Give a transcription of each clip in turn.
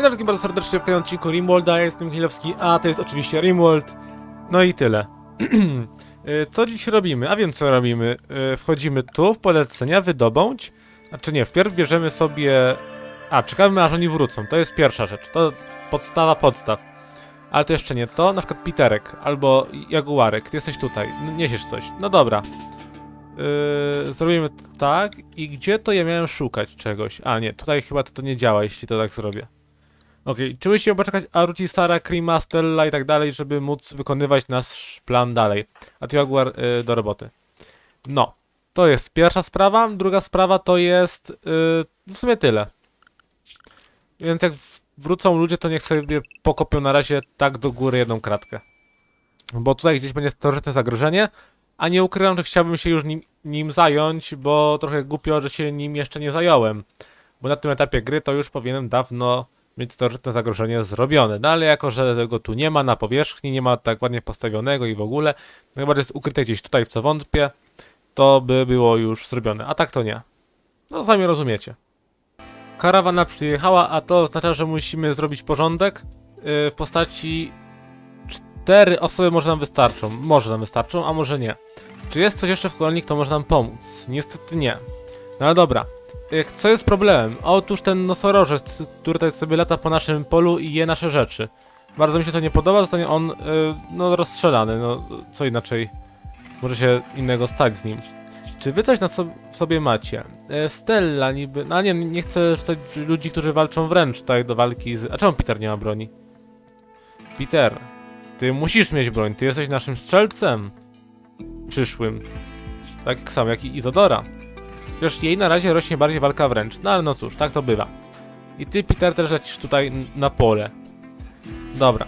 Witam wszystkich bardzo serdecznie w kolejnym odcinku Rimworlda, ja jestem Chilowski, a to jest oczywiście Rimworld. No i tyle. Y, co dziś robimy? A wiem co robimy. Y, Wchodzimy tu w polecenia, wydobądź. Znaczy nie, wpierw bierzemy sobie... A, czekamy aż oni wrócą, to jest pierwsza rzecz. To podstawa podstaw. Ale to jeszcze nie to, na przykład Piterek albo Jaguarek, ty jesteś tutaj, niesiesz coś. No dobra. Yy, zrobimy tak. I gdzie to ja miałem szukać czegoś? A nie, tutaj chyba to, to nie działa, jeśli to tak zrobię. Okej, czy musimy poczekać Aruci, Sara, Krima, Stella i tak dalej, żeby móc wykonywać nasz plan dalej. A ty Jaguar yy, do roboty. No, to jest pierwsza sprawa. Druga sprawa to jest yy, w sumie tyle. Więc jak wrócą ludzie, to niech sobie pokopią na razie tak do góry jedną kratkę. Bo tutaj gdzieś będzie starożytne zagrożenie, a nie ukrywam, że chciałbym się już nim, nim zająć, bo trochę głupio, że się nim jeszcze nie zająłem. Bo na tym etapie gry to już powinienem dawno mieć starożytne zagrożenie zrobione. No ale jako, że tego tu nie ma na powierzchni, nie ma tak ładnie postawionego i w ogóle, no chyba, że jest ukryte gdzieś tutaj, w co wątpię, to by było już zrobione. A tak to nie. No sami rozumiecie. Karawana przyjechała, a to oznacza, że musimy zrobić porządek yy, w postaci cztery osoby może nam wystarczą. Może nam wystarczą, a może nie. Czy jest coś jeszcze w kolonii, kto może nam pomóc? Niestety nie. No ale dobra. Y, Co jest problemem? Otóż ten nosorożec, który tutaj sobie lata po naszym polu i je nasze rzeczy. Bardzo mi się to nie podoba, zostanie on, y, no, rozstrzelany, no, co inaczej może się innego stać z nim. Czy wy coś na so w sobie macie? E, Stella niby, no nie, nie chcę rzucać ludzi, którzy walczą wręcz tutaj do walki z... A czemu Peter nie ma broni? Peter, ty musisz mieć broń, ty jesteś naszym strzelcem przyszłym. Tak samo jak i Izodora. Chociaż jej na razie rośnie bardziej walka wręcz. No ale no cóż, tak to bywa. I ty, Peter, też lecisz tutaj na pole. Dobra.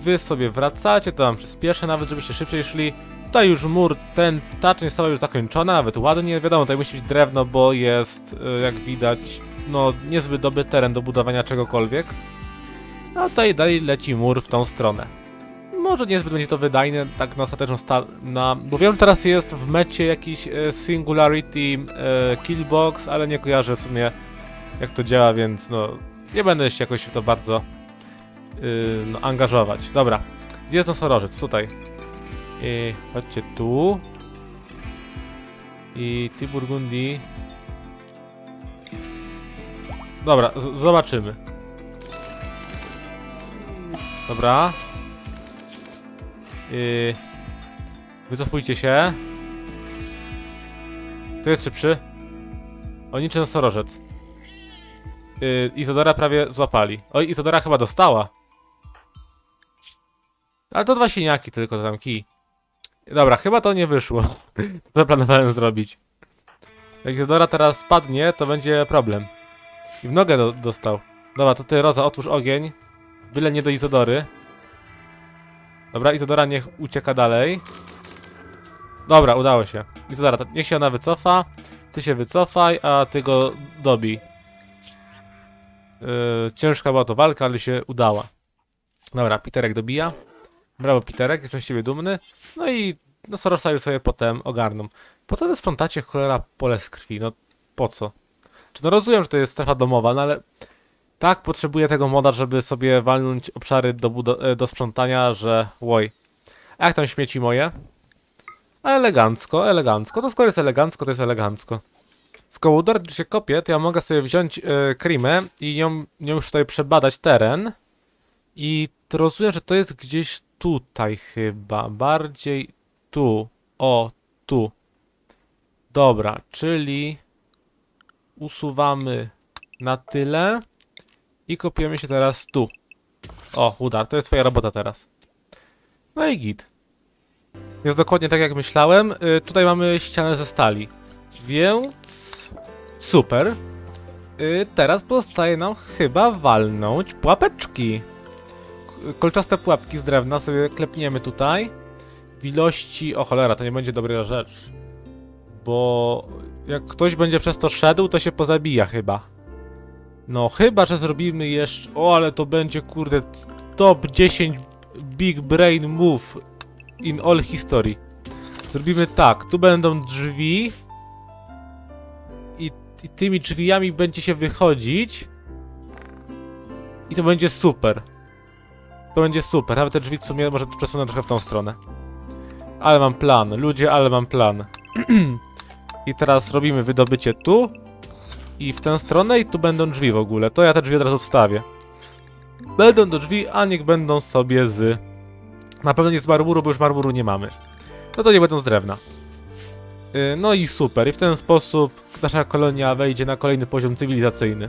Wy sobie wracacie, to wam przyspieszę nawet, żebyście szybciej szli. Tutaj już mur, ten, ta część została już zakończona, nawet ładnie. Wiadomo, tutaj musi być drewno, bo jest, y, jak widać, no niezbyt dobry teren do budowania czegokolwiek. No tutaj dalej leci mur w tą stronę. Może niezbyt będzie to wydajne, tak na ostateczną sta- na... Bo wiem, że teraz jest w mecie jakiś e, Singularity e, Killbox, ale nie kojarzę w sumie jak to działa, więc no... Nie będę się jakoś w to bardzo y, no, angażować. Dobra, gdzie jest nosorożec? Tutaj. I chodźcie tu. I ty Burgundii. Dobra, zobaczymy. Dobra. Wycofujcie się. Kto jest szybszy? Oni czy nosorożec? Yy, Izodora prawie złapali. Oj, Izodora chyba dostała. Ale to dwa siniaki tylko, to tam kij. Dobra, chyba to nie wyszło. to co planowałem zrobić. Jak Izodora teraz spadnie, to będzie problem. I w nogę do, dostał. Dobra, to ty, Roza, otwórz ogień. Byle nie do Izodory. Dobra, Izodora niech ucieka dalej. Dobra, udało się. Izodora, niech się ona wycofa. Ty się wycofaj, a ty go dobij. Yy, ciężka była to walka, ale się udała. Dobra, Piterek dobija. Brawo, Piterek, jestem z ciebie dumny. No i no Sorosa już sobie potem ogarną. Po co wy sprzątacie cholera pole z krwi? No po co? Czy no rozumiem, że to jest strefa domowa, no ale tak potrzebuję tego moda, żeby sobie walnąć obszary do, budo- e, do sprzątania, że łoj. A jak tam śmieci moje? Elegancko, elegancko. To skoro jest elegancko, to jest elegancko. Skoro uda się kopie, to ja mogę sobie wziąć e, Krimę i ją, ją już tutaj przebadać teren. I to rozumiem, że to jest gdzieś tutaj chyba. Bardziej tu. O, tu. Dobra, czyli usuwamy na tyle i kopiemy się teraz tu. O, udar, to jest twoja robota teraz. No i git. Jest dokładnie tak jak myślałem. Y, tutaj mamy ścianę ze stali. Więc... Super. Y, teraz pozostaje nam chyba walnąć pułapeczki. Kolczaste pułapki z drewna sobie klepniemy tutaj. W ilości... O cholera, to nie będzie dobra rzecz. Bo jak ktoś będzie przez to szedł, to się pozabija chyba. No, chyba, że zrobimy jeszcze... O, ale to będzie, kurde, top 10 big brain move in all history. Zrobimy tak, tu będą drzwi i, i tymi drzwiami będzie się wychodzić I to będzie super. To będzie super. Nawet te drzwi w sumie może przesunę trochę w tą stronę. Ale mam plan. Ludzie, ale mam plan. I teraz robimy wydobycie tu. I w tę stronę i tu będą drzwi w ogóle. To ja te drzwi od razu wstawię. Będą do drzwi, a niech będą sobie z... Na pewno nie z marmuru, bo już marmuru nie mamy. No to nie będą z drewna. Yy, No i super. I w ten sposób nasza kolonia wejdzie na kolejny poziom cywilizacyjny.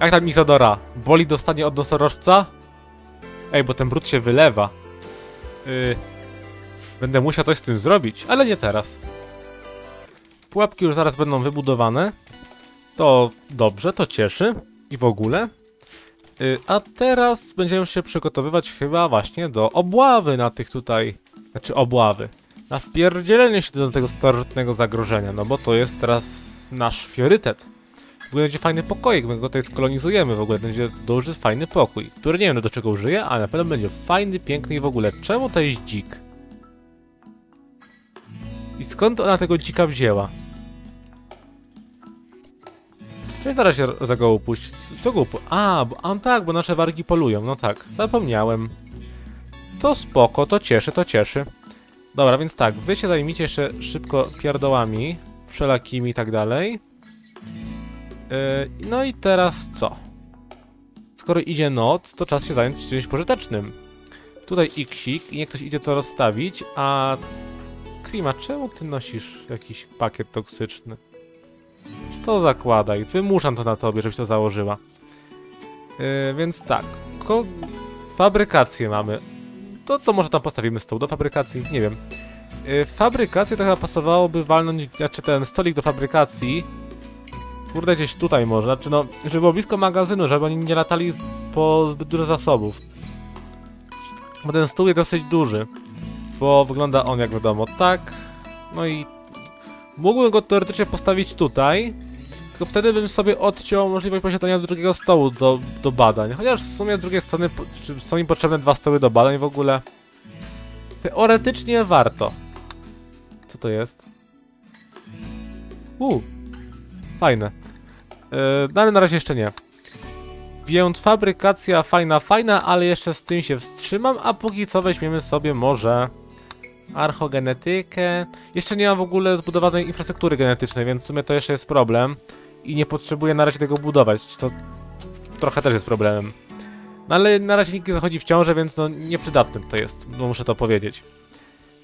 Jak tam Izodora? Boli dostanie od nosorożca? Ej, bo ten brud się wylewa. Yy, będę musiał coś z tym zrobić, ale nie teraz. Pułapki już zaraz będą wybudowane. To dobrze, to cieszy. I w ogóle. Yy, a teraz będziemy się przygotowywać chyba właśnie do obławy na tych tutaj... Znaczy obławy. Na wpierdzielenie się do tego starożytnego zagrożenia, no bo to jest teraz nasz priorytet. W ogóle będzie fajny pokoik, my go tutaj skolonizujemy w ogóle, będzie duży, fajny pokój, który nie wiem do czego użyje, ale na pewno będzie fajny, piękny i w ogóle. Czemu to jest dzik? I skąd ona tego dzika wzięła? Czy na razie za go upuść? Co go upu... A, bo, a tak, bo nasze wargi polują, no tak, zapomniałem. To spoko, to cieszy, to cieszy. Dobra, więc tak, wy się zajmijcie jeszcze szybko pierdołami, wszelakimi i tak dalej. Yy, no i teraz co? Skoro idzie noc, to czas się zająć czymś pożytecznym. Tutaj iksik i niech ktoś idzie to rozstawić, a... Krima, czemu ty nosisz jakiś pakiet toksyczny? To zakładaj, wymuszam to na tobie, żebyś to założyła. Yy, więc tak, ko... fabrykację mamy. To, to może tam postawimy stół do fabrykacji, nie wiem. Yy, fabrykację to chyba pasowałoby walnąć, znaczy ten stolik do fabrykacji. Kurde, gdzieś tutaj może, znaczy no, żeby było blisko magazynu, żeby oni nie latali po zbyt dużo zasobów. Bo ten stół jest dosyć duży, bo wygląda on jak wiadomo tak. No i mógłbym go teoretycznie postawić tutaj, tylko wtedy bym sobie odciął możliwość posiadania drugiego stołu do, do badań. Chociaż w sumie z drugiej strony są mi potrzebne dwa stoły do badań w ogóle. Teoretycznie warto. Co to jest? U, fajne. Yy, no ale na razie jeszcze nie. Więc fabrykacja fajna, fajna, ale jeszcze z tym się wstrzymam, a póki co weźmiemy sobie może archogenetykę. Jeszcze nie mam w ogóle zbudowanej infrastruktury genetycznej, więc w sumie to jeszcze jest problem. I nie potrzebuję na razie tego budować, co trochę też jest problemem. No ale na razie nikt nie zachodzi w ciążę, więc no nieprzydatne to jest, no muszę to powiedzieć.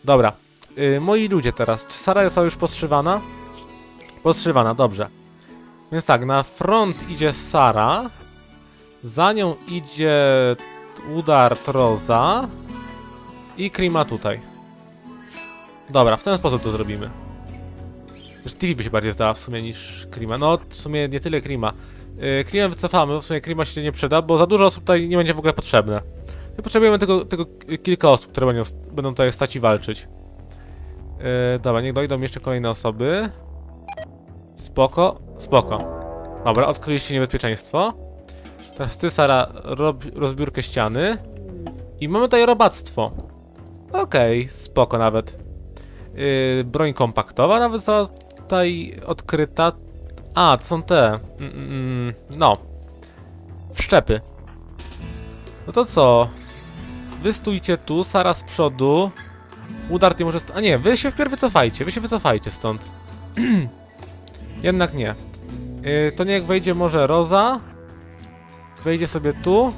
Dobra, yy, moi ludzie teraz. Czy Sara jest już poszywana? Poszywana, dobrze. Więc tak, na front idzie Sara. Za nią idzie Udar Troza. I Krima tutaj. Dobra, w ten sposób to zrobimy. Też TV by się bardziej zdała w sumie niż Krima. No, w sumie nie tyle Krima. Yy, Krima wycofamy, w sumie Krima się nie przyda, bo za dużo osób tutaj nie będzie w ogóle potrzebne. My potrzebujemy tego, tego kilka osób, które będą, będą tutaj stać i walczyć. Yy, dobra, niech dojdą jeszcze kolejne osoby. Spoko, spoko. Dobra, odkryliście niebezpieczeństwo. Teraz ty, Sara, rob rozbiórkę ściany. I mamy tutaj robactwo. Okej, spoko nawet. Yy, broń kompaktowa nawet została tutaj odkryta. A, to są te. Mm, mm, no. Wszczepy. No to co? Wy stójcie tu, Sara z przodu. Udar może... A nie, wy się wpierw wycofajcie, wy się wycofajcie stąd. Jednak nie. Yy, to niech wejdzie może Roza. Wejdzie sobie tu.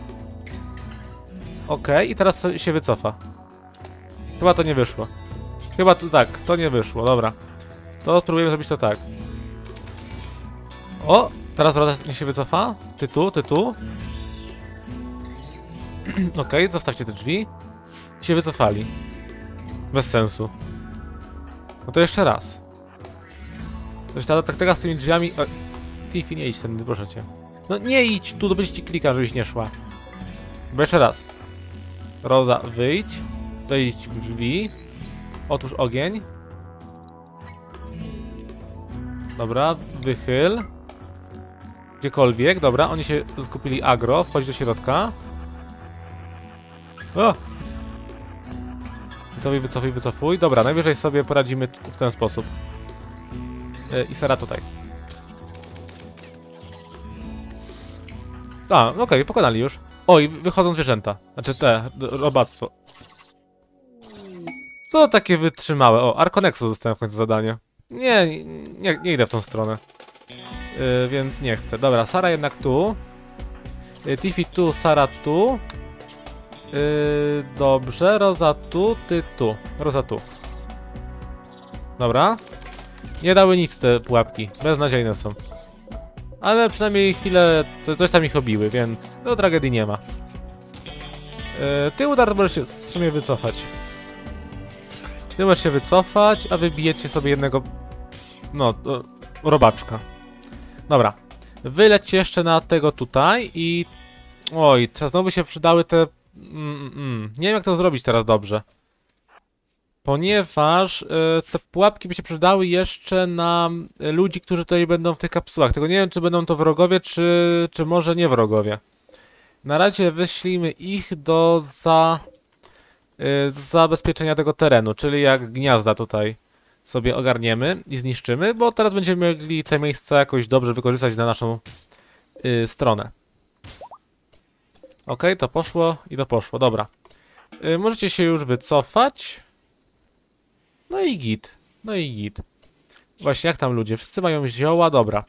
Okej, i teraz się wycofa. Chyba to nie wyszło. Chyba to tak, to nie wyszło, dobra. To spróbujemy zrobić to tak. O! Teraz Roza niech się wycofa. Ty tu, ty tu. Okej, zostawcie te drzwi. I się wycofali. Bez sensu. No to jeszcze raz. Coś ta taktyka z tymi drzwiami... O, Tiffy, nie idź tędy, proszę cię. No nie idź, tu będzie ci klika, żebyś nie szła. Bo jeszcze raz. Roza, wyjdź. Wejdź w drzwi. Otwórz ogień. Dobra, wychyl. Gdziekolwiek, dobra, oni się skupili agro, wchodź do środka. O! Wycofuj, wycofuj, wycofuj. Dobra, najwyżej sobie poradzimy w ten sposób. Yy, I Sara tutaj. A, okej, pokonali już. Oj, wychodzą zwierzęta. Znaczy te, robactwo. Co takie wytrzymałe? O, Arkonexo dostałem w końcu zadanie. Nie, nie, nie idę w tą stronę. Yy, więc nie chcę. Dobra, Sara jednak tu. Yy, Tiffy tu, Sara tu. Yy, dobrze, Roza tu, ty tu. Roza tu. Dobra. Nie dały nic te pułapki. Beznadziejne są. Ale przynajmniej chwilę coś tam ich obiły, więc no tragedii nie ma. Yy, ty udar możesz się w sumie wycofać. Ty się wycofać, a wybijecie sobie jednego... No, o, robaczka. Dobra. Wylećcie jeszcze na tego tutaj i... Oj, teraz znowu się przydały te... Mm, mm. Nie wiem jak to zrobić teraz dobrze. Ponieważ y, te pułapki by się przydały jeszcze na y, ludzi, którzy tutaj będą w tych kapsułach. Tylko nie wiem, czy będą to wrogowie, czy, czy może nie wrogowie. Na razie wyślijmy ich do za... y, zabezpieczenia tego terenu, czyli jak gniazda tutaj sobie ogarniemy i zniszczymy, bo teraz będziemy mogli te miejsca jakoś dobrze wykorzystać na naszą y, stronę. Ok, to poszło i to poszło, dobra. Y, możecie się już wycofać. No i git, no i git. Właśnie, jak tam ludzie? Wszyscy mają zioła, dobra.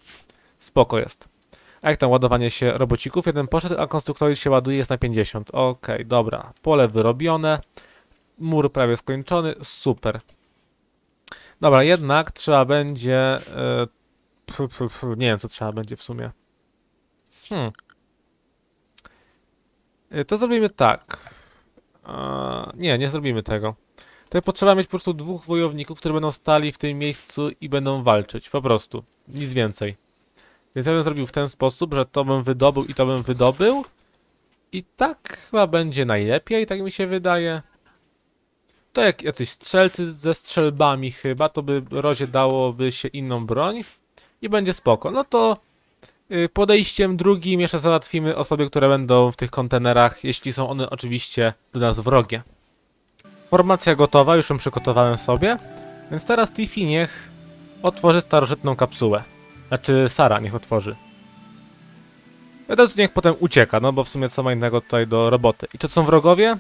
Spoko jest. A jak tam ładowanie się robocików? Jeden poszedł, a konstruktory się ładuje, jest na 50. Okej, dobra. Pole wyrobione. Mur prawie skończony, super. Dobra, jednak trzeba będzie... Pu, pu, nie wiem, co trzeba będzie w sumie. Hmm. E, To zrobimy tak. E, nie, nie zrobimy tego. To potrzeba mieć po prostu dwóch wojowników, którzy będą stali w tym miejscu i będą walczyć. Po prostu. Nic więcej. Więc ja bym zrobił w ten sposób, że to bym wydobył i to bym wydobył. I tak chyba będzie najlepiej, tak mi się wydaje. To jak jacyś strzelcy ze strzelbami chyba, to by Rozie dałoby się inną broń i będzie spoko. No to y, podejściem drugim jeszcze załatwimy osoby, które będą w tych kontenerach, jeśli są one oczywiście do nas wrogie. Formacja gotowa, już ją przygotowałem sobie, więc teraz Tiffy niech otworzy starożytną kapsułę. Znaczy Sara niech otworzy. Ja to niech potem ucieka, no bo w sumie co ma innego tutaj do roboty. I czy są wrogowie?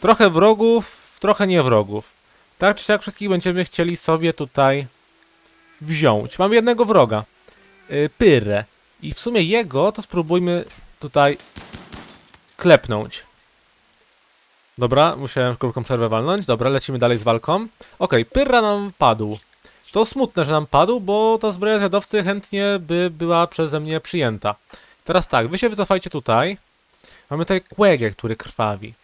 Trochę wrogów, trochę nie wrogów. Tak czy siak wszystkich będziemy chcieli sobie tutaj wziąć. Mamy jednego wroga. Yy. I w sumie jego to spróbujmy tutaj klepnąć. Dobra, musiałem krótką przerwę walnąć. Dobra, lecimy dalej z walką. Okej, Pyrra nam padł. To smutne, że nam padł, bo ta zbroja zwiadowcy chętnie by była przeze mnie przyjęta. Teraz tak, wy się wycofajcie tutaj. Mamy tutaj Kłegę, który krwawi.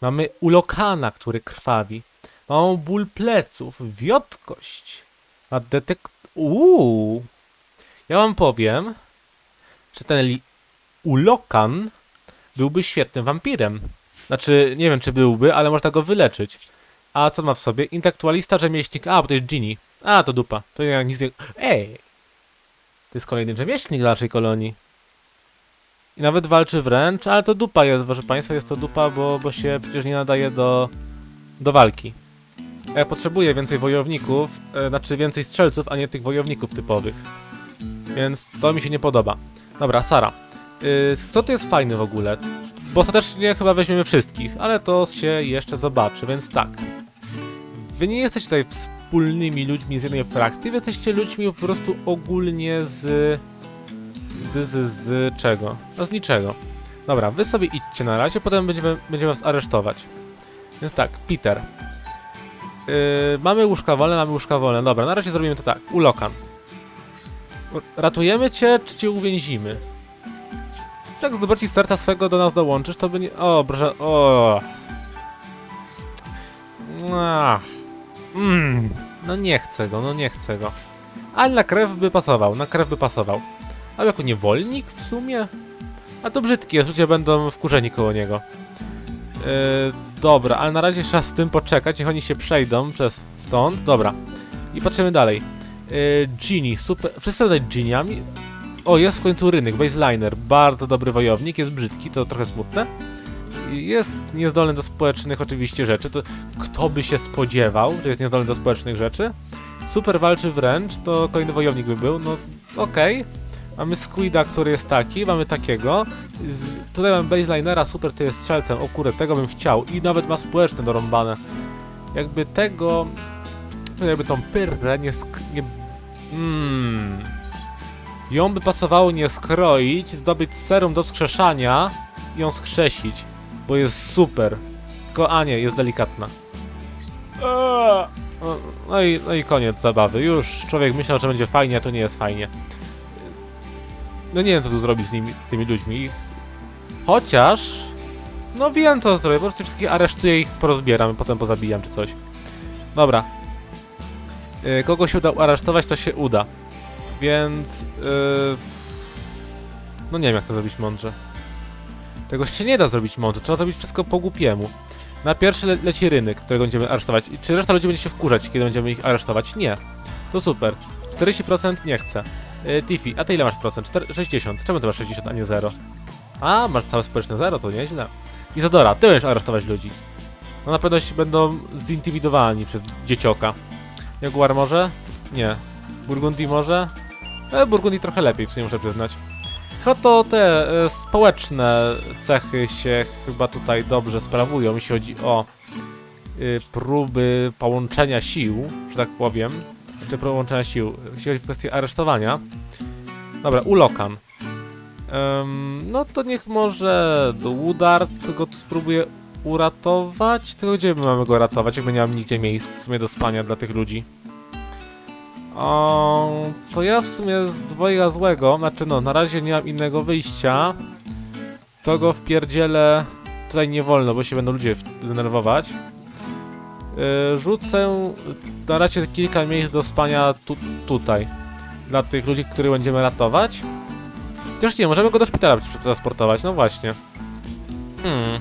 Mamy Ulokana, który krwawi. Mamy ból pleców, wiotkość. A detek... Uuu. Ja wam powiem, że ten. Ulokan byłby świetnym wampirem. Znaczy, nie wiem czy byłby, ale można go wyleczyć. A co ma w sobie? Intelektualista, rzemieślnik. A, bo to jest Genie. A, to dupa. To ja nic nie... Ej! To jest kolejny rzemieślnik dla naszej kolonii. I nawet walczy wręcz, ale to dupa jest, proszę państwa, jest to dupa, bo, bo się przecież nie nadaje do, do walki. Ja potrzebuję więcej wojowników, e, znaczy więcej strzelców, a nie tych wojowników typowych. Więc to mi się nie podoba. Dobra, Sara. Y, kto tu jest fajny w ogóle? Bo ostatecznie chyba weźmiemy wszystkich, ale to się jeszcze zobaczy, więc tak. Wy nie jesteście tutaj wspólnymi ludźmi z jednej frakcji, wy jesteście ludźmi po prostu ogólnie z... Z, z, z czego? No z niczego. Dobra, wy sobie idźcie na razie, potem będziemy, będziemy was aresztować. Więc tak, Peter. Yy, mamy łóżka wolne, mamy łóżka wolne. Dobra, na razie zrobimy to tak. Ulokan. Ratujemy cię, czy cię uwięzimy? Jak zdobyci starta swego do nas dołączysz, to by nie... O, proszę... O. Ach. Mm. No nie chcę go, no nie chcę go. Ale na krew by pasował, na krew by pasował. Ale jako niewolnik w sumie? A to brzydki jest, ludzie będą wkurzeni koło niego. Yy, dobra, ale na razie trzeba z tym poczekać, niech oni się przejdą przez stąd. Dobra. I patrzymy dalej. Yy, Genie, super... Wszyscy tutaj Geniami? O, jest w końcu rynek, baseliner. Bardzo dobry wojownik, jest brzydki, to trochę smutne. Jest niezdolny do społecznych oczywiście rzeczy, to kto by się spodziewał, że jest niezdolny do społecznych rzeczy. Super walczy wręcz, to kolejny wojownik by był, no okej. Mamy Squida, który jest taki, mamy takiego. Z, tutaj mamy baselinera, super, to jest strzelcem. O kurde, tego bym chciał. I nawet ma społeczne dorąbane. Jakby tego... Jakby tą pyrrę nie... nie mm, ją by pasowało nie skroić, zdobyć serum do wskrzeszania i ją skrzesić, bo jest super. Tylko, a nie, jest delikatna. No, No i, no i koniec zabawy. Już człowiek myślał, że będzie fajnie, a to nie jest fajnie. No nie wiem, co tu zrobić z nimi, tymi ludźmi. Chociaż... No wiem, co zrobię. Po prostu wszystkich aresztuję i ich porozbieram, potem pozabijam czy coś. Dobra. Yy, kogo się uda aresztować, to się uda. Więc... Yy... No nie wiem, jak to zrobić mądrze. Tego się nie da zrobić mądrze. Trzeba zrobić wszystko po głupiemu. Na pierwszy le leci rynek, którego będziemy aresztować. I czy reszta ludzi będzie się wkurzać, kiedy będziemy ich aresztować? Nie. To super. 40% nie chce. Yy, Tiffy, a ty ile masz procent? 4 60. Czemu ty masz 60, a nie 0? A, masz całe społeczne 0, to nieźle. Izadora, ty będziesz aresztować ludzi. No na pewno będą zintimidowani przez dziecioka. Jaguar może? Nie. Burgundy może? E, Burgundy trochę lepiej, w sumie muszę przyznać. Chyba to te e, społeczne cechy się chyba tutaj dobrze sprawują, jeśli chodzi o y, próby połączenia sił, że tak powiem. Czy połączenia sił, jeśli chodzi o kwestię aresztowania. Dobra, Ulokan. Em, no to niech może do Woodard go tu spróbuje uratować. Tylko gdzie my mamy go ratować, jak nie mamy nigdzie miejsc w sumie do spania dla tych ludzi. O, to ja w sumie z dwojga złego, znaczy no, na razie nie mam innego wyjścia. To go wpierdzielę... Tutaj nie wolno, bo się będą ludzie denerwować. Yy, rzucę na razie kilka miejsc do spania tu, tutaj. Dla tych ludzi, których będziemy ratować. Chociaż nie, możemy go do szpitala transportować, no właśnie. Hmm.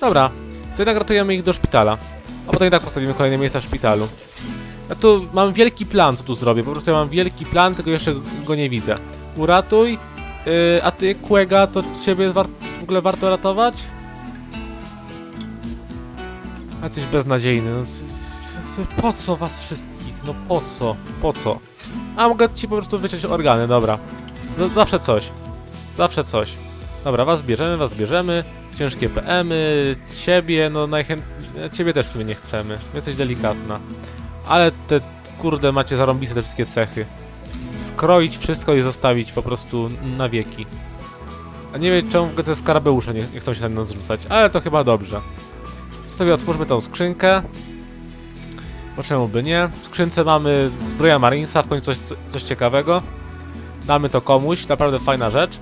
Dobra, to jednak ratujemy ich do szpitala. A potem i tak postawimy kolejne miejsca w szpitalu. Ja tu mam wielki plan, co tu zrobię. Po prostu ja mam wielki plan, tylko jeszcze go nie widzę. Uratuj. Yy, a ty, Kłega, to ciebie war w ogóle warto ratować? Jacyś beznadziejny. No, po co was wszystkich? No po co? Po co? A mogę ci po prostu wyciąć organy, dobra. No, zawsze coś. Zawsze coś. Dobra, was bierzemy, was bierzemy. Ciężkie PM-y, ciebie, no najchętniej... Ciebie też w sumie nie chcemy. Jesteś delikatna. Ale te, kurde, macie zarąbiste te wszystkie cechy. Skroić wszystko i zostawić po prostu na wieki. A nie wiem, czemu te skarabeusze nie, nie chcą się na nas zrzucać, ale to chyba dobrze. Sobie otwórzmy tą skrzynkę. Bo czemu by nie? W skrzynce mamy zbroja Marinesa, w końcu coś, coś ciekawego. Damy to komuś, naprawdę fajna rzecz.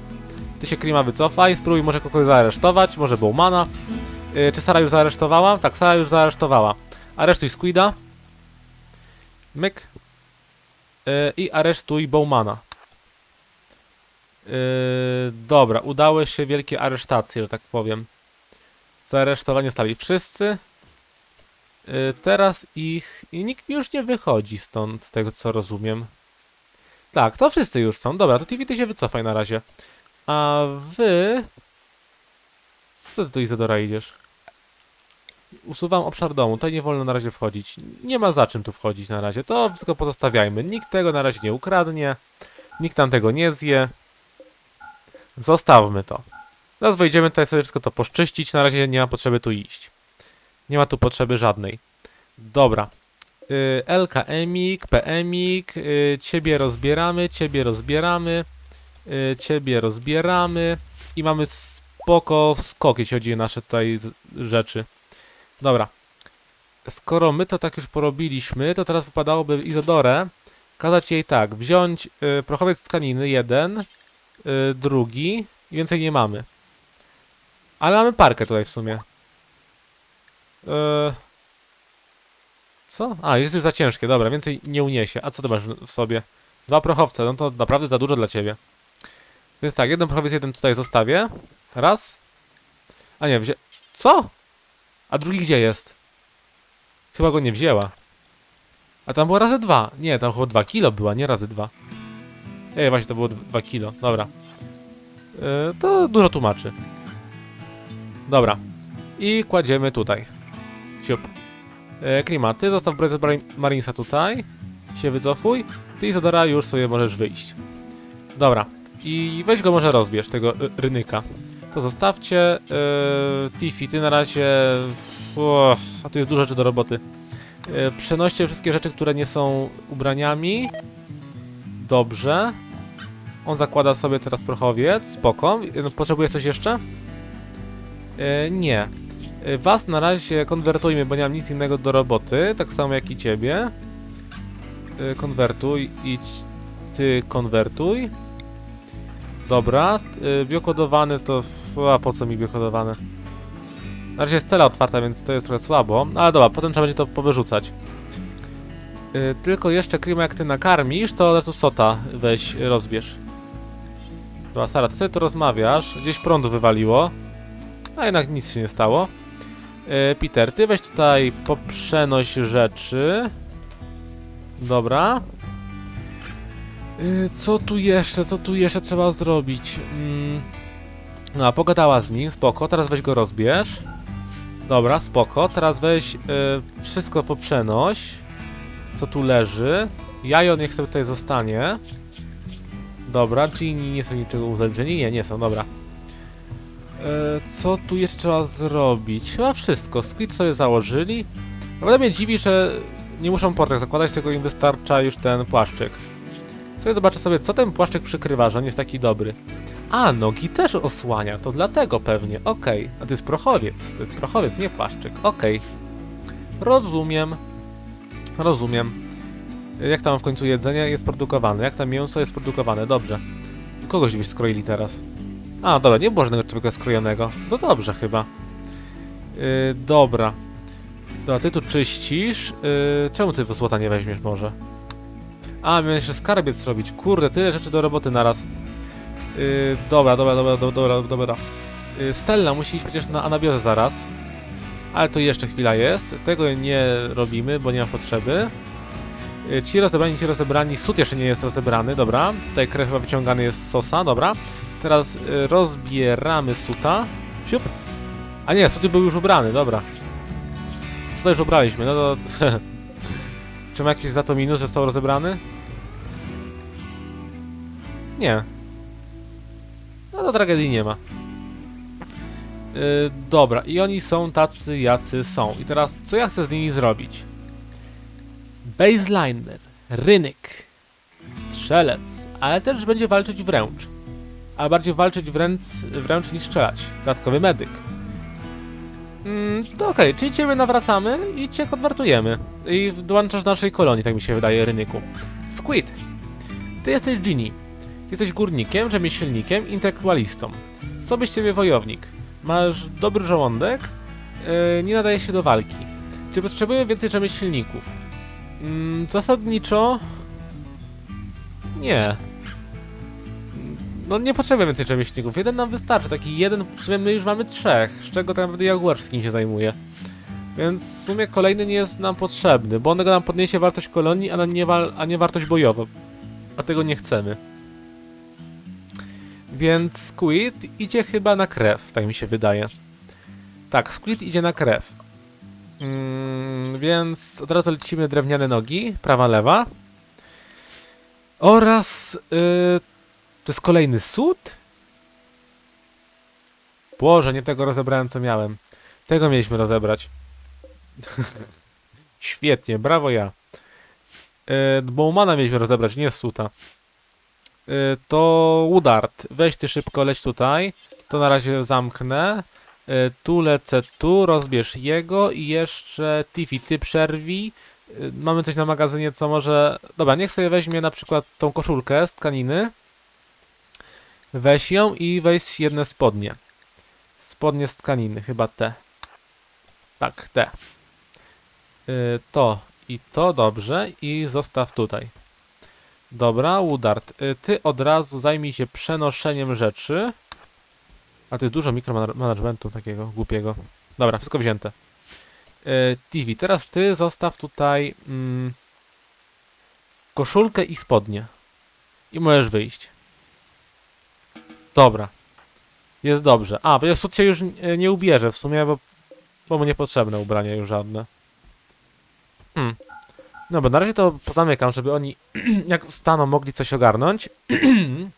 Ty się Krima wycofaj, spróbuj może kogoś zaaresztować, może Bowmana. Yy, czy Sara już zaaresztowała? Tak, Sara już zaaresztowała. Aresztuj Squida. Myk. Yy, I aresztuj Bowmana. Yy, dobra, udały się wielkie aresztacje, że tak powiem. Zaaresztowani stali wszyscy. Yy, teraz ich... I nikt już nie wychodzi stąd, z tego co rozumiem. Tak, to wszyscy już są. Dobra, to TV ty się wycofaj na razie. A wy... Co ty tu Izadora idziesz? Usuwam obszar domu, tutaj nie wolno na razie wchodzić. Nie ma za czym tu wchodzić na razie, to wszystko pozostawiajmy. Nikt tego na razie nie ukradnie, nikt tam tego nie zje. Zostawmy to. Teraz wejdziemy tutaj sobie wszystko to poszczyścić, na razie nie ma potrzeby tu iść. Nie ma tu potrzeby żadnej. Dobra. Y, Emik, PMik, y, ciebie rozbieramy, ciebie rozbieramy, y, ciebie rozbieramy i mamy spoko skok, jeśli chodzi o nasze tutaj rzeczy. Dobra. Skoro my to tak już porobiliśmy, to teraz wypadałoby Izodorę kazać jej tak, wziąć y, prochowiec tkaniny, jeden, y, drugi i więcej nie mamy. Ale mamy parkę tutaj w sumie. Y, co? A, jest już za ciężkie, dobra, więcej nie uniesie. A co ty masz w sobie? Dwa prochowce, no to naprawdę za dużo dla ciebie. Więc tak, jeden prochowiec, jeden tutaj zostawię. Raz. A nie, wzię... Co? A drugi gdzie jest? Chyba go nie wzięła. A tam było razy dwa. Nie, tam chyba dwa kilo była, nie razy dwa. Ej, właśnie to było dw- dwa kilo, dobra. Yy, to dużo tłumaczy. Dobra. I kładziemy tutaj. Siup. E, Klima, ty zostaw brodę Mar- Marinesa tutaj. Się wycofuj. Ty Izodora już sobie możesz wyjść. Dobra. I weź go może rozbierz, tego y, rynyka. To zostawcie. Yy, Tiffy, ty na razie... A tu jest dużo rzeczy do roboty. Yy, przenoście wszystkie rzeczy, które nie są ubraniami. Dobrze. On zakłada sobie teraz prochowiec. Spoko. Yy, Potrzebujesz coś jeszcze? Yy, nie. Yy, Was na razie konwertujmy, bo nie mam nic innego do roboty. Tak samo jak i ciebie. Yy, konwertuj. Idź. Ty konwertuj. Dobra, yy, biokodowany to... A po co mi biokodowane? Na razie jest cela otwarta, więc to jest trochę słabo. Ale dobra, potem trzeba będzie to powyrzucać. Yy, tylko jeszcze, Krima, jak ty nakarmisz, to od razu Sota weź, rozbierz. Dobra, Sara, ty sobie to rozmawiasz. Gdzieś prąd wywaliło. A jednak nic się nie stało. Yy, Peter, ty weź tutaj poprzenoś rzeczy. Dobra. Yy, co tu jeszcze, co tu jeszcze trzeba zrobić? Mm. No, a pogadała z nim, spoko, teraz weź go rozbierz. Dobra, spoko, teraz weź yy, wszystko poprzenoś. Co tu leży. Jajo niech sobie tutaj zostanie. Dobra, Gini nie są niczego uzależnieni? Nie, nie są, dobra. E, co tu jeszcze trzeba zrobić? Chyba wszystko. Squid sobie założyli. Naprawdę mnie dziwi, że nie muszą portek zakładać, tylko im wystarcza już ten płaszczyk. Sobie zobaczę sobie, co ten płaszczyk przykrywa, że on jest taki dobry. A, nogi też osłania, to dlatego pewnie. Okej, a to jest prochowiec. To jest prochowiec, nie płaszczyk. Okej. Rozumiem. Rozumiem. Jak tam w końcu jedzenie jest produkowane? Jak tam mięso jest produkowane? Dobrze. Kogoś byś skroili teraz. A, dobra, nie było żadnego człowieka skrojonego. No dobrze chyba. Yy, dobra. Dobra, ty tu czyścisz. Yy, czemu ty złota nie weźmiesz może? A, miałem jeszcze skarbiec robić. Kurde, tyle rzeczy do roboty naraz. Yy, dobra, dobra, dobra, dobra, dobra. Yy, Stella musi iść przecież na anabiozę zaraz. Ale to jeszcze chwila jest. Tego nie robimy, bo nie ma potrzeby. Yy, Ci rozebrani, ci rozebrani. Sód jeszcze nie jest rozebrany, dobra. Tutaj krew chyba wyciągany jest z sosa, dobra. Teraz y, rozbieramy suta. Siup. A nie, suty był już ubrany, dobra. Suta już ubraliśmy, no to... Czy ma jakiś za to minus, że został rozebrany? Nie. No to tragedii nie ma. Yy, dobra, i oni są tacy, jacy są. I teraz, co ja chcę z nimi zrobić? Baseliner, rynek, strzelec, ale też będzie walczyć wręcz a bardziej walczyć wręcz, wręcz niż strzelać. Dodatkowy medyk. Mm, to okej, czyli ciebie nawracamy i cię konwertujemy. I dołączasz do naszej kolonii, tak mi się wydaje, Rynyku. Squid, ty jesteś Genie. Jesteś górnikiem, rzemieślnikiem, intelektualistą. Co byś ciebie wojownik? Masz dobry żołądek, yy, nie nadaje się do walki. Czy potrzebujemy więcej rzemieślników? Mm, zasadniczo... Nie. No nie potrzebujemy więcej rzemieślników. Jeden nam wystarczy, taki jeden, w sumie my już mamy trzech, z czego tak naprawdę Jaguar wszystkim się zajmuje. Więc w sumie kolejny nie jest nam potrzebny, bo on nam podniesie wartość kolonii, a nie, a nie wartość bojową. A tego nie chcemy. Więc Squid idzie chyba na krew, tak mi się wydaje. Tak, Squid idzie na krew. Mm, więc od razu lecimy drewniane nogi, prawa, lewa. Oraz yy, to jest kolejny sód? Boże, nie tego rozebrałem, co miałem. Tego mieliśmy rozebrać. Świetnie, brawo ja. Yy, Bowmana mieliśmy rozebrać, nie suta. Yy, to Woodard. Weź ty szybko, leć tutaj. To na razie zamknę. Yy, tu lecę tu, rozbierz jego i jeszcze Tiffy, ty przerwij. Yy, mamy coś na magazynie, co może... Dobra, niech sobie weźmie na przykład tą koszulkę z tkaniny. Weź ją i weź jedne spodnie. Spodnie z tkaniny, chyba te. Tak, te. Yy, to i to dobrze i zostaw tutaj. Dobra, Woodard, yy, ty od razu zajmij się przenoszeniem rzeczy. A to jest dużo mikromanagementu takiego głupiego. Dobra, wszystko wzięte. Yy, TV, teraz ty zostaw tutaj mm, koszulkę i spodnie. I możesz wyjść. Dobra. Jest dobrze. A, bo Sud się już nie, nie ubierze w sumie, bo, bo mu niepotrzebne ubrania już żadne. Hmm. No, bo na razie to pozamykam, żeby oni jak wstaną mogli coś ogarnąć.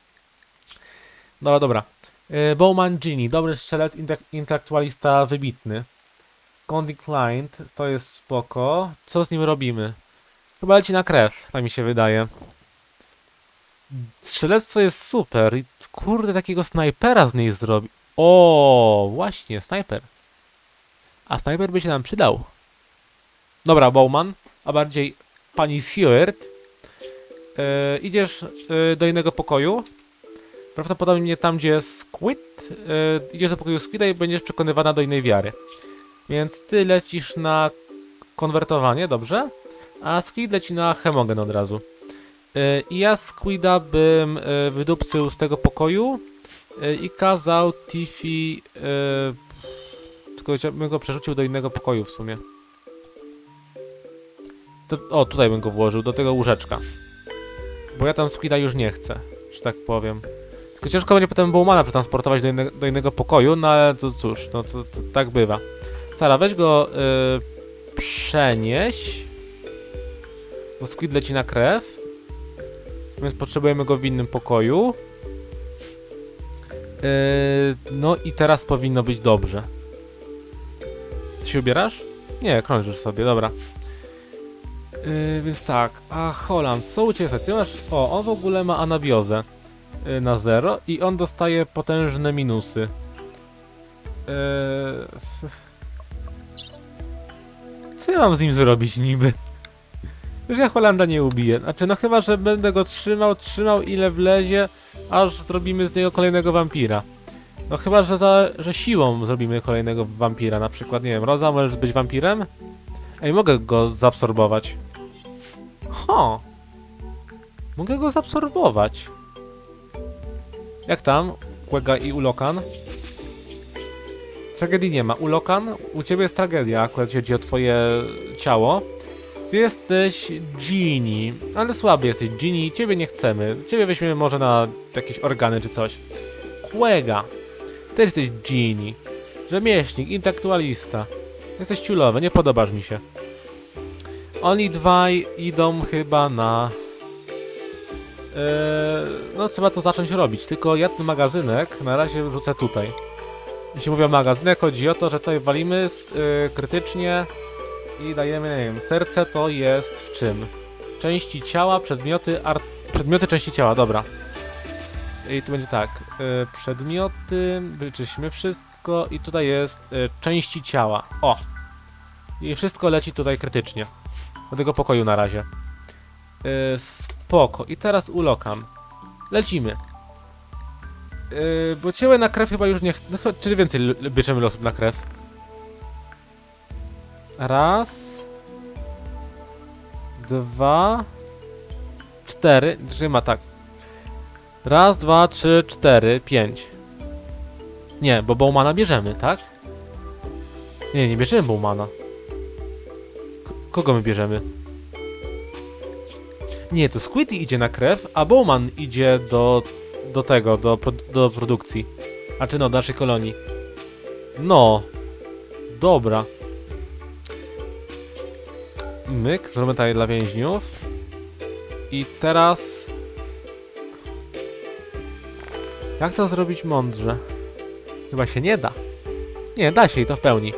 Dobra, dobra. Yy, Bowman Genie, dobry strzelec, intelektualista wybitny. Condi Client, to jest spoko. Co z nim robimy? Chyba leci na krew, tak mi się wydaje. Strzelectwo jest super i kurde takiego snajpera z niej zrobi. O, właśnie, snajper. A snajper by się nam przydał. Dobra, Bowman, a bardziej pani Seward. E, idziesz e, do innego pokoju. Prawdopodobnie tam, gdzie jest Squid. E, idziesz do pokoju Squida i będziesz przekonywana do innej wiary. Więc ty lecisz na konwertowanie, dobrze? A Squid leci na hemogen od razu. E, I ja Squida bym e, wydupcył z tego pokoju e, i kazał Tiffy... Tylko bym go przerzucił do innego pokoju w sumie. To, o, tutaj bym go włożył, do tego łóżeczka. Bo ja tam Squida już nie chcę, że tak powiem. Tylko ciężko będzie potem Bowmana przetransportować do, inne, do innego pokoju, no ale to cóż, no to, to tak bywa. Sara, weź go y, przenieś. Bo Squid leci na krew. Więc potrzebujemy go w innym pokoju. Y, no i teraz powinno być dobrze. Ty się ubierasz? Nie, krążysz sobie, dobra. Yy, więc tak, a Holland, co u Ciebie? Ty masz, o, on w ogóle ma anabiozę yy, na zero i on dostaje potężne minusy. Yy, co ja mam z nim zrobić niby? Już ja Holanda nie ubiję. Znaczy, no chyba, że będę go trzymał, trzymał ile wlezie, aż zrobimy z niego kolejnego wampira. No chyba, że, za, że siłą zrobimy kolejnego wampira, na przykład, nie wiem, Roza, możesz być wampirem? Ej, mogę go zaabsorbować. Ho! Mogę go zaabsorbować. Jak tam? Kłega i Ulokan? Tragedii nie ma. Ulokan, u ciebie jest tragedia, akurat chodzi o twoje ciało. Ty jesteś Genie, ale słaby jesteś Genie, ciebie nie chcemy. Ciebie weźmiemy może na jakieś organy czy coś. Kłega. Ty jesteś Genie. Rzemieślnik, intelektualista. Jesteś ciulowy, nie podobasz mi się. Oni dwaj idą chyba na... Eee, no trzeba to zacząć robić, tylko ja ten magazynek na razie rzucę tutaj. Jeśli mówię o magazynek, chodzi o to, że tutaj walimy e, krytycznie i dajemy, nie wiem, serce to jest w czym? Części ciała, przedmioty, przedmioty części ciała, dobra. I tu będzie tak, e, przedmioty, wyczyśmy wszystko i tutaj jest e, części ciała. O! I wszystko leci tutaj krytycznie. Do tego pokoju na razie. E, spoko. I teraz ulokam. Lecimy. E, bo cięły na krew chyba już nie... ch- No, czy więcej bierzemy osób na krew? Raz. Dwa. Cztery. Trzyma tak. Raz, dwa, trzy, cztery, pięć. Nie, bo Bowmana bierzemy, tak? Nie, nie bierzemy Bowmana. K- kogo my bierzemy? Nie, to Squid idzie na krew, a Bowman idzie do, do tego, do, pro, do produkcji. A czy no, do naszej kolonii. No. Dobra. Myk, zrobimy tutaj dla więźniów. I teraz... Jak to zrobić mądrze? Chyba się nie da. Nie, da się i to w pełni.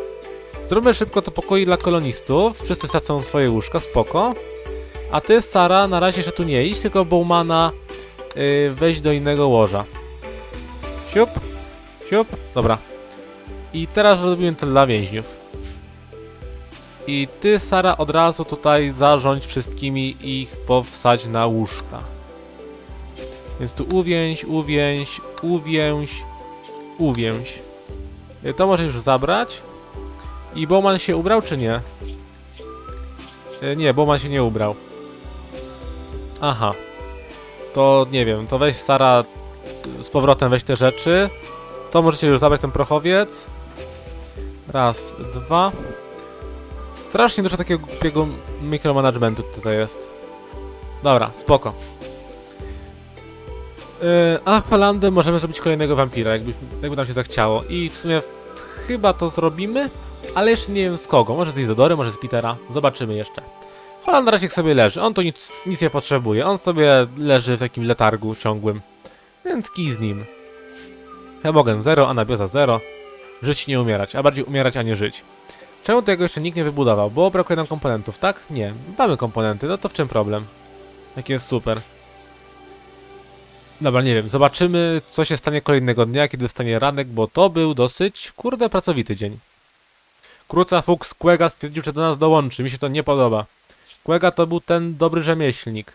Zróbmy szybko to pokoi dla kolonistów. Wszyscy stracą swoje łóżka, spoko. A ty, Sara, na razie jeszcze tu nie idź, tylko Bowmana yy, weź do innego łoża. Siup, siup, dobra. I teraz robimy to dla więźniów. I ty, Sara, od razu tutaj zarządź wszystkimi i ich powsadź na łóżka. Więc tu uwięź, uwięź, uwięź, uwięź. Y, To możesz już zabrać. I Bowman się ubrał, czy nie? Y, Nie, Bowman się nie ubrał. Aha. To nie wiem, to weź Sara z powrotem weź te rzeczy. To możecie już zabrać ten prochowiec. Raz, dwa. Strasznie dużo takiego głupiego mikromanagementu tutaj jest. Dobra, spoko. Yy, a Holandę możemy zrobić kolejnego wampira, jakby, jakby nam się zachciało. I w sumie chyba to zrobimy, ale jeszcze nie wiem z kogo. Może z Izodory, może z Petera. Zobaczymy jeszcze. Holand na razie sobie leży. On tu nic, nic nie potrzebuje. On sobie leży w takim letargu ciągłym. Więc kij z nim. Hemogen 0, anabioza 0. Żyć nie umierać, a bardziej umierać, a nie żyć. Czemu tego jeszcze nikt nie wybudował? Bo brakuje nam komponentów, tak? Nie. Mamy komponenty, no to w czym problem? Jaki jest super. Dobra, nie wiem. Zobaczymy, co się stanie kolejnego dnia, kiedy wstanie ranek, bo to był dosyć, kurde, pracowity dzień. Kruca Fuchs Quega stwierdził, że do nas dołączy. Mi się to nie podoba. Quega to był ten dobry rzemieślnik,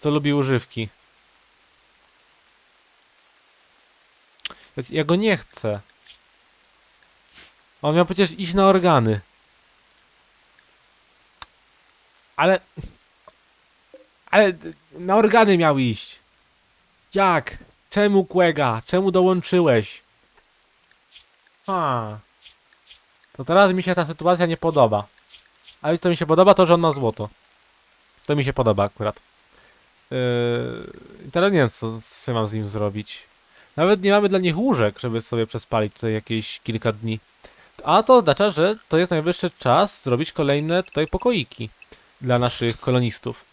co lubi używki. Ja go nie chcę. On miał przecież iść na organy. Ale... Ale na organy miał iść. Jak? Czemu Quega? Czemu dołączyłeś? Ha. To teraz mi się ta sytuacja nie podoba. A co mi się podoba? To, że on ma złoto. To mi się podoba akurat. Yy, teraz nie wiem, co, co mam z nim zrobić. Nawet nie mamy dla nich łóżek, żeby sobie przespalić tutaj jakieś kilka dni. A to oznacza, że to jest najwyższy czas zrobić kolejne tutaj pokoiki dla naszych kolonistów.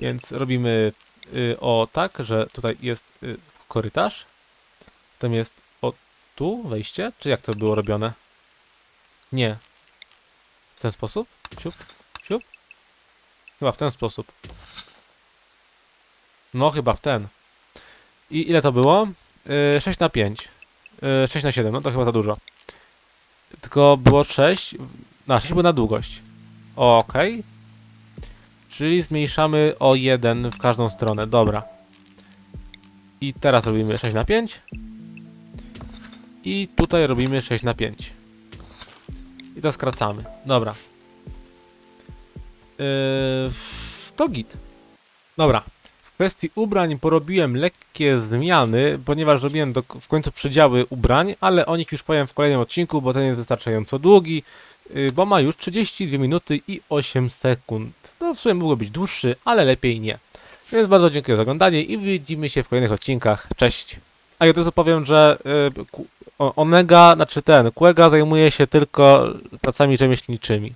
Więc robimy y, o tak, że tutaj jest y, korytarz. Potem jest o tu wejście, czy jak to było robione? Nie. W ten sposób? Siup, siup. Chyba w ten sposób. No, chyba w ten. I ile to było? Yy, 6 na 5. Yy, 6 na 7, no to chyba za dużo. Tylko było 6. Na 6 było na długość. Okej. Czyli zmniejszamy o 1 w każdą stronę. Dobra. I teraz robimy 6 na 5. I tutaj robimy 6 na 5. I to skracamy. Dobra. Yy, to git. Dobra. Kwestii ubrań porobiłem lekkie zmiany, ponieważ robiłem do, w końcu przedziały ubrań, ale o nich już powiem w kolejnym odcinku, bo ten jest wystarczająco długi, yy, bo ma już 32 minuty i 8 sekund. No w sumie mogło być dłuższy, ale lepiej nie. Więc bardzo dziękuję za oglądanie i widzimy się w kolejnych odcinkach. Cześć! A ja razu powiem, że yy, ku- o- Omega, znaczy ten, Quega zajmuje się tylko pracami rzemieślniczymi.